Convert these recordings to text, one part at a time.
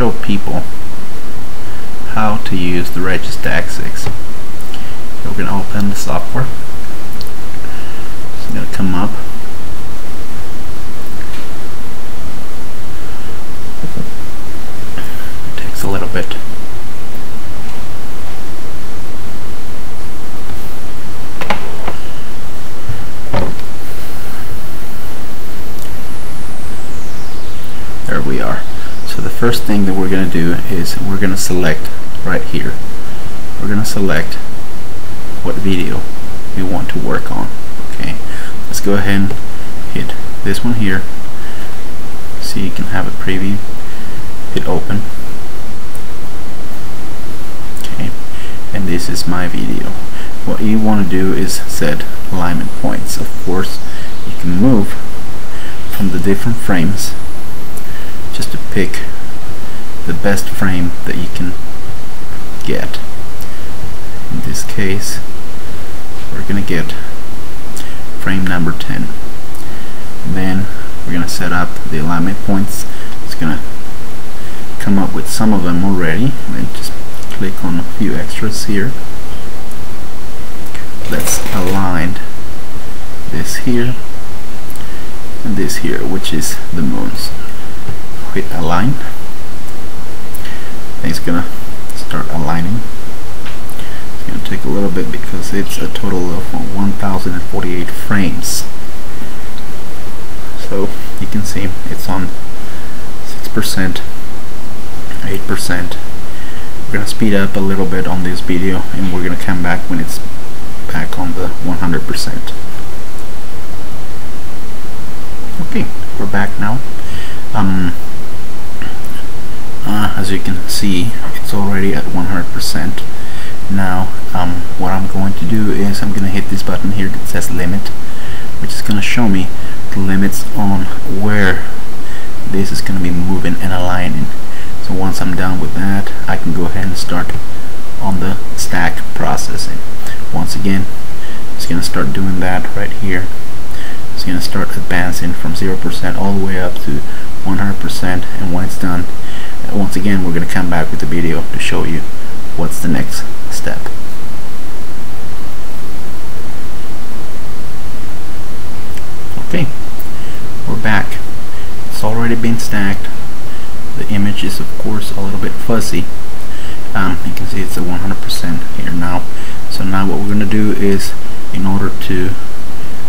show people how to use the RegiStax 6. We're going to open the software. It's going to come up. It takes a little bit. There we are. So the first thing that we're going to do is we're going to select right here. We're going to select what video we want to work on. Okay, let's go ahead and hit this one here. So you can have a preview. Hit open. Okay, and this is my video. What you want to do is set alignment points. Of course, you can move from the different frames just to pick the best frame that you can get. In this case, we're going to get frame number 10. Then we're going to set up the alignment points. It's going to come up with some of them already. Then just click on a few extras here. Let's align this here and this here, which is the moons hit align it's gonna start aligning. It's gonna take a little bit because it's a total of 1048 frames. So you can see it's on 6% 8% we're gonna speed up a little bit on this video and we're gonna come back when it's back on the 100% okay we're back now. Um, uh, as you can see it's already at 100% now um, what I'm going to do is I'm going to hit this button here that says limit which is going to show me the limits on where this is going to be moving and aligning. So once I'm done with that I can go ahead and start on the stack processing. Once again it's going to start doing that right here. It's going to start advancing from 0% all the way up to 100% and when it's done once again we're going to come back with the video to show you what's the next step. Okay, we're back. It's already been stacked. The image is of course a little bit fuzzy. Um, you can see it's at 100% here now. So now what we're going to do is in order to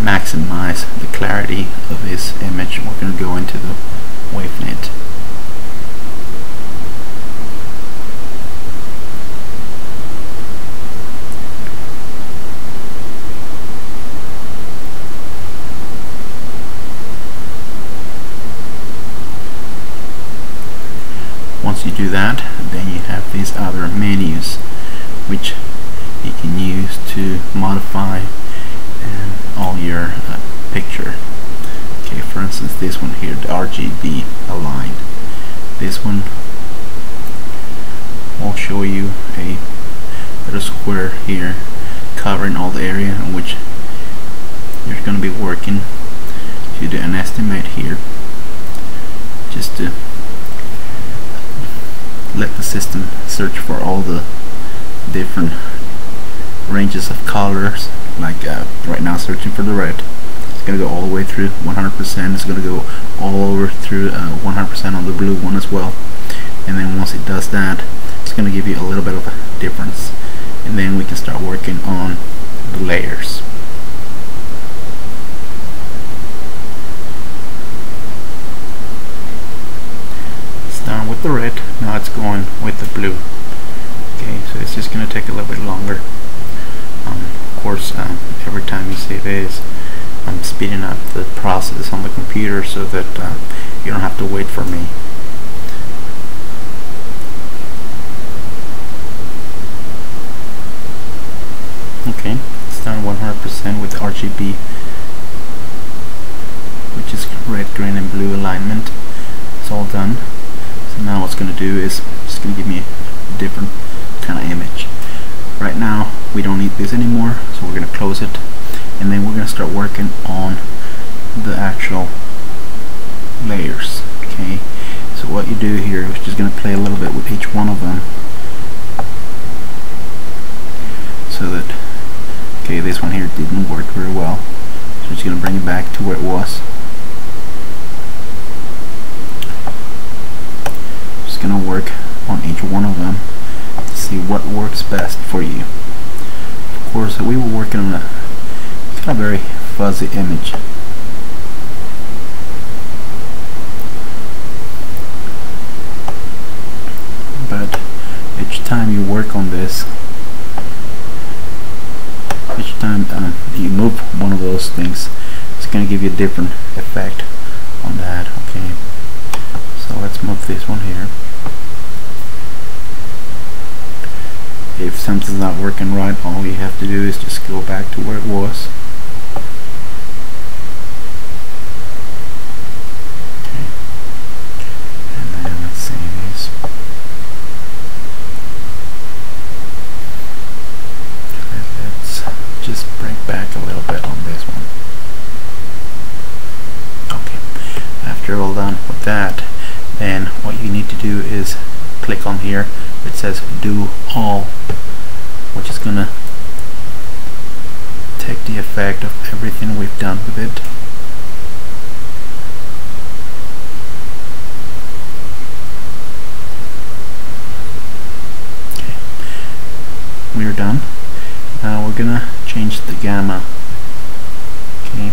maximize the clarity of this image we're going to go into the wavelet you do that then you have these other menus which you can use to modify um, all your uh, picture. Okay for instance this one here the RGB align this one will show you a little square here covering all the area in which you're going to be working. If you do an estimate here just to let the system search for all the different ranges of colors. Like uh, right now searching for the red it's going to go all the way through 100% it's going to go all over through 100% uh, on the blue one as well. And then once it does that it's going to give you a little bit of a difference. And then we can start working on the layers. Done with the red now it's going with the blue. Okay so it's just going to take a little bit longer. Um, of course um, every time you save as I'm speeding up the process on the computer so that uh, you don't have to wait for me. Okay it's done 100% with RGB which is red, green and blue alignment. It's all done so now what's going to do is just going to give me a different kind of image. Right now we don't need this anymore so we're going to close it and then we're going to start working on the actual layers. Okay, so what you do here is just going to play a little bit with each one of them so that okay this one here didn't work very well so just going to bring it back to where it was just going to work on each one of them to see what works best for you. Of course we were working on a kind of very fuzzy image. But each time you work on this each time um, you move one of those things it's going to give you a different effect on that okay? So let's move this one here if something's not working right all you have to do is just go back to where it was Let's see this. Just bring back a little bit on this one. Okay. after all done with that then what you need to do is click on here it says do all which is gonna take the effect of everything we've done with it. Okay. we're done. Now we're gonna change the gamma. Okay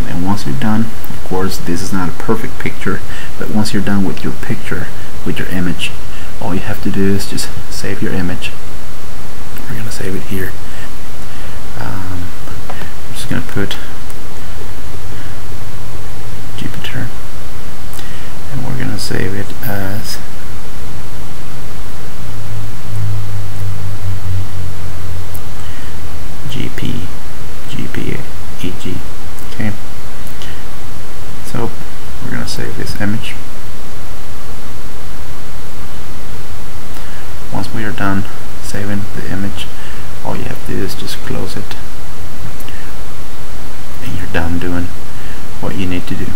and then once you're done of course this is not a perfect picture but once you're done with your picture with your image all you have to do is just save your image. We're gonna save it here. Um, I'm just gonna put Jupiter and we're gonna save it as GP, GP, EG. Okay. So we're going to save this image. Once we are done saving the image, all you have to do is just close it and you're done doing what you need to do.